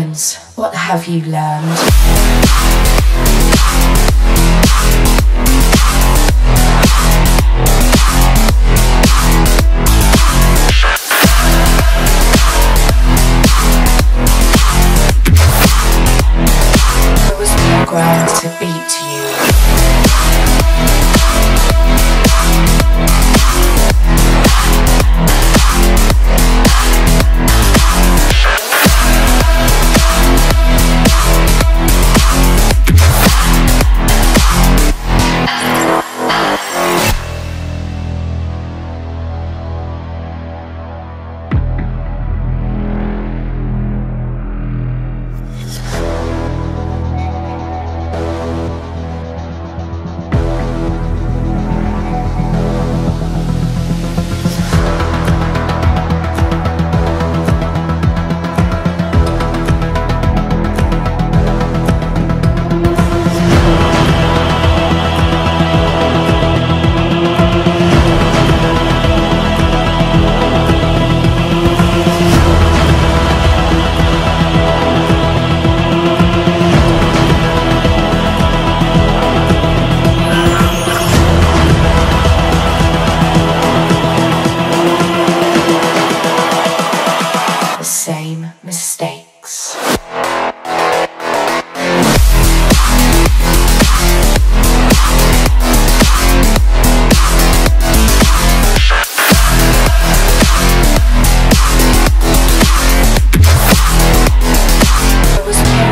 What have you learned?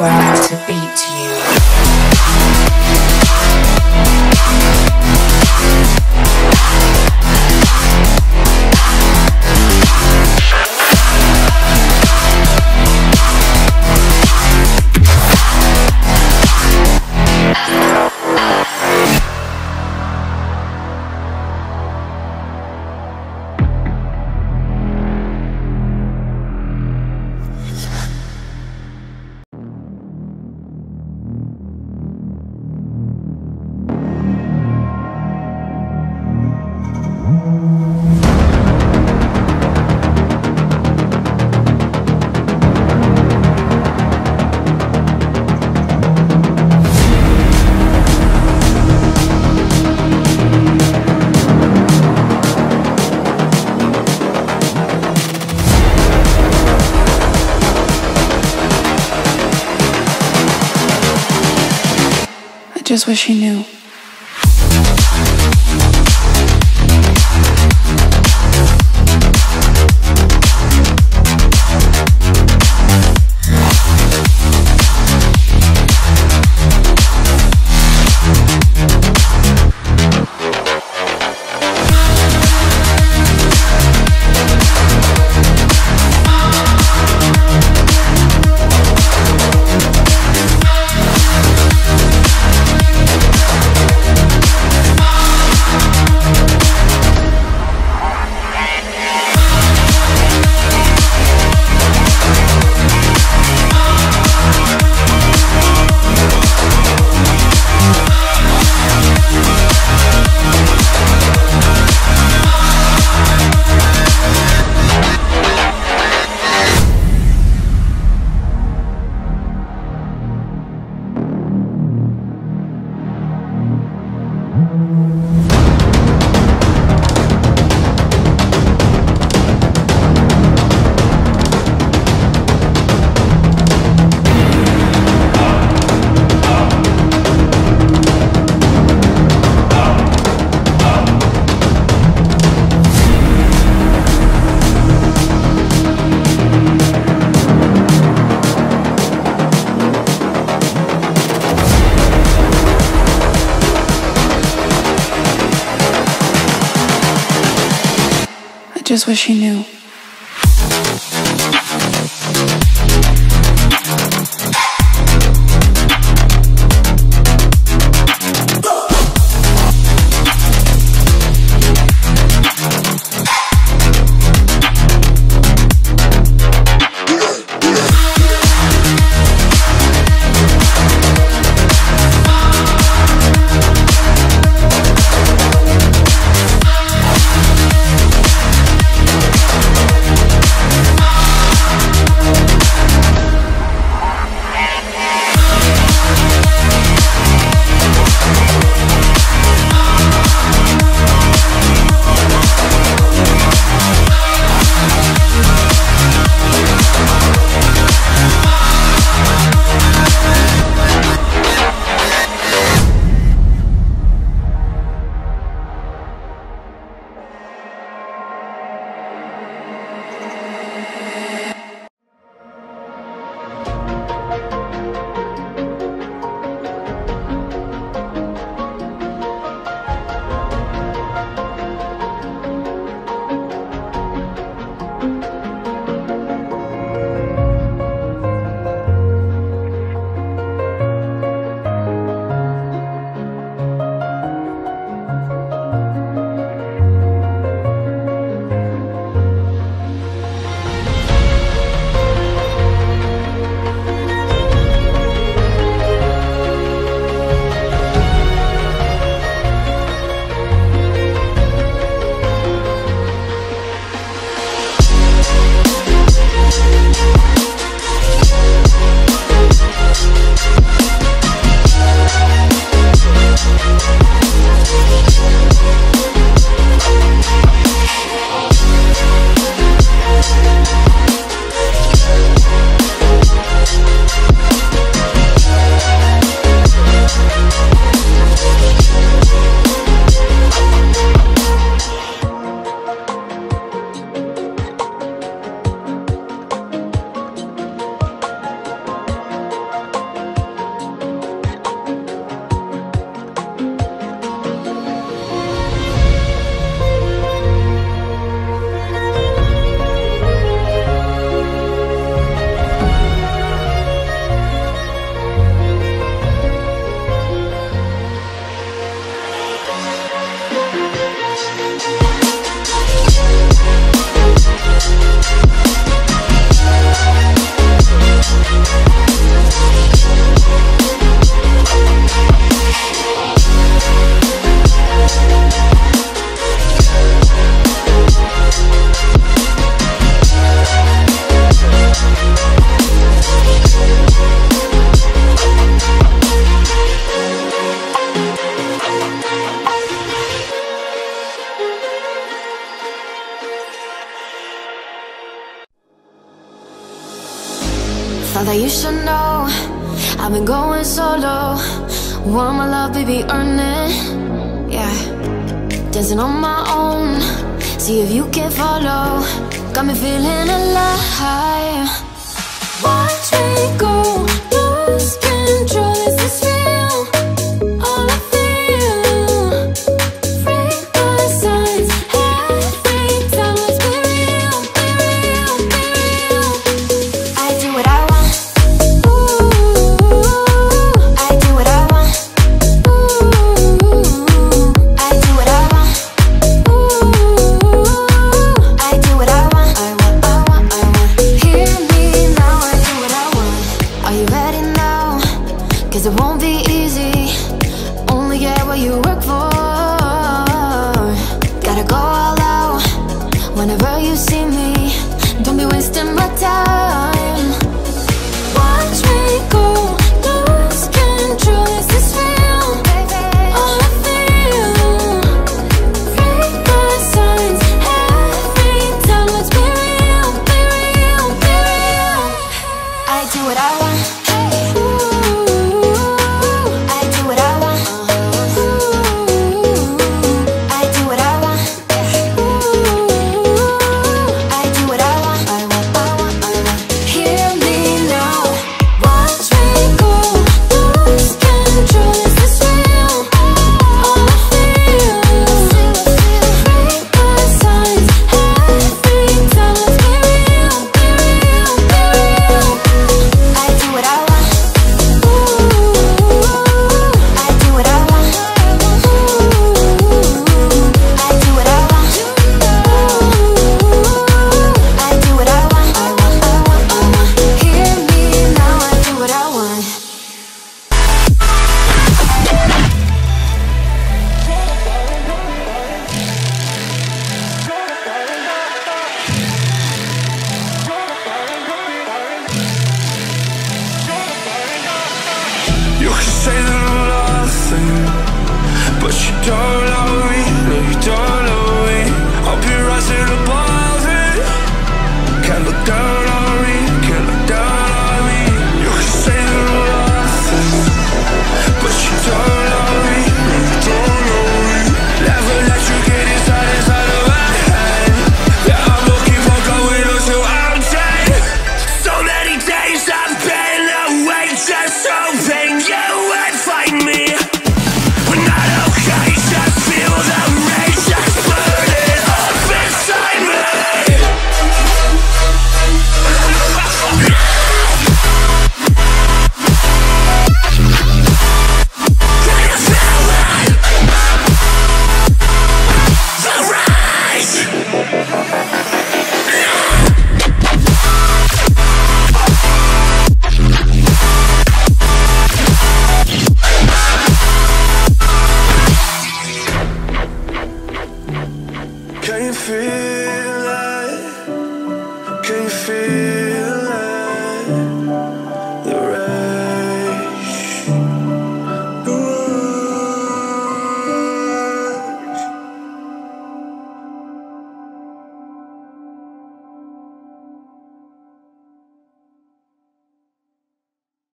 Programmed to beat you. Just wish he knew. Just wish he knew. I've been going solo. Want my love, baby, earn it. Yeah. Dancing on my own. See if you can follow. Got me feeling alive. Watch me go. Cause it won't be easy. Only get what you work for. Gotta go all out Whenever you see me. Don't be wasting my time. say that I'm nothing But you don't love me, no you don't love me. I'll be rising above it. Can't look down Can you feel it? Can you feel